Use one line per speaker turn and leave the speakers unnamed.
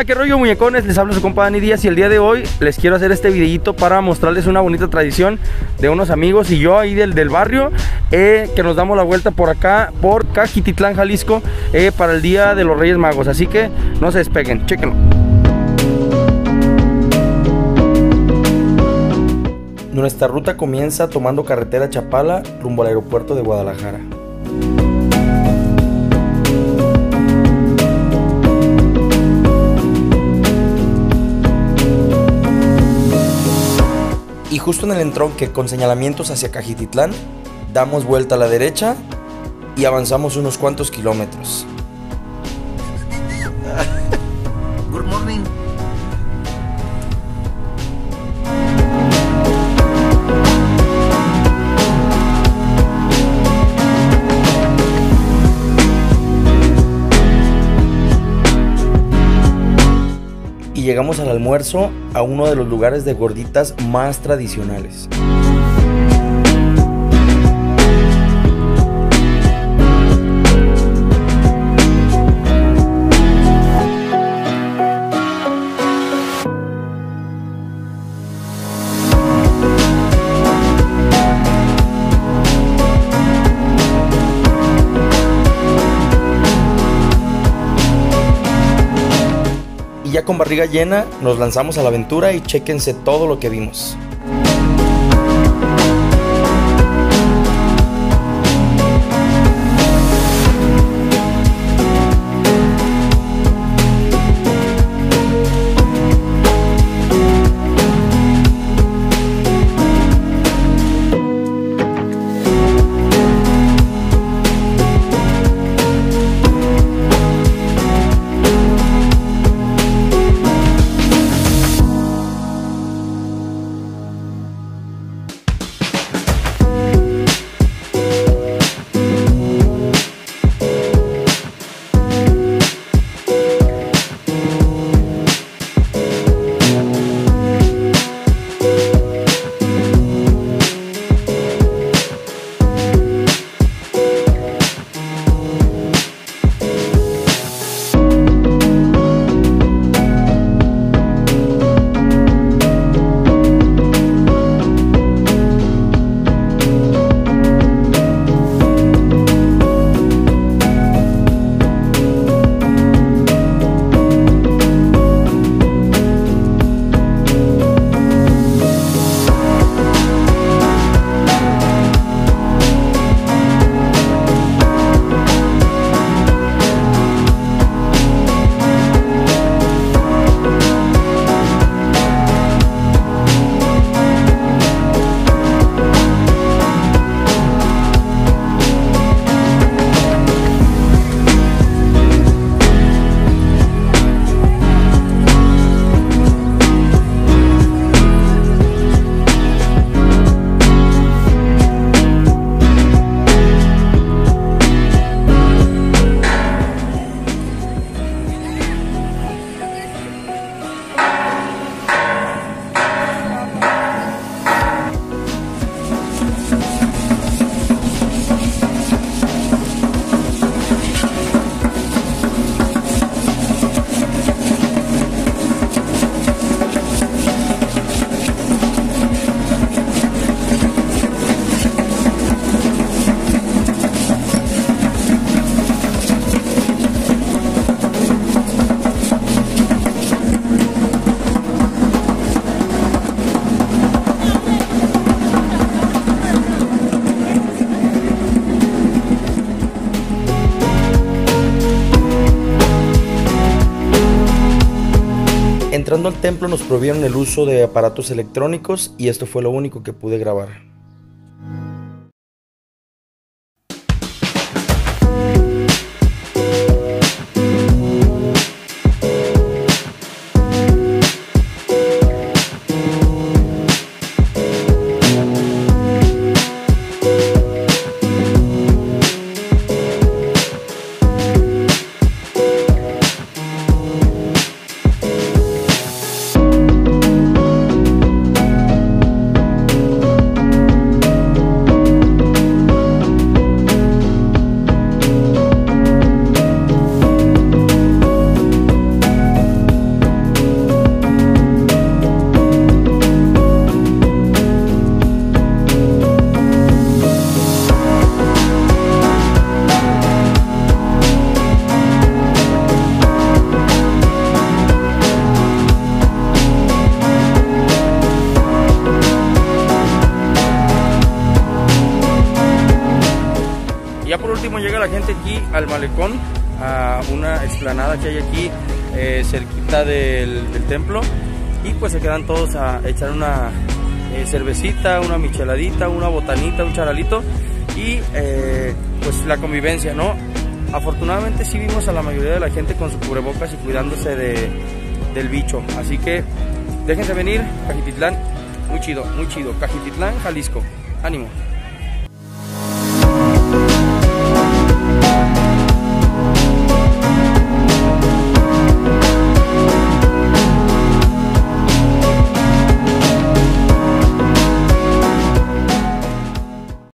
onda? ¿Qué rollo muñecones? Les habla su compa Dani Díaz y el día de hoy les quiero hacer este videito para mostrarles una bonita tradición de unos amigos y yo ahí del, del barrio eh, que nos damos la vuelta por acá, por Cajititlán, Jalisco, eh, para el Día de los Reyes Magos. Así que no se despeguen, chéquenlo. Nuestra ruta comienza tomando carretera Chapala rumbo al aeropuerto de Guadalajara. Y justo en el entronque con señalamientos hacia Cajititlán, damos vuelta a la derecha y avanzamos unos cuantos kilómetros. Y llegamos al almuerzo a uno de los lugares de gorditas más tradicionales. Ya con barriga llena nos lanzamos a la aventura y chéquense todo lo que vimos. Entrando al templo nos prohibieron el uso de aparatos electrónicos y esto fue lo único que pude grabar. Último llega la gente aquí al malecón, a una explanada que hay aquí eh, cerquita del, del, templo y pues se quedan todos a echar una eh, cervecita, una micheladita, una botanita, un charalito y eh, pues la convivencia, ¿no? Afortunadamente sí vimos a la mayoría de la gente con su cubrebocas y cuidándose de, del bicho, así que déjense venir, Cajititlán, muy chido, muy chido, Cajititlán, Jalisco, ánimo.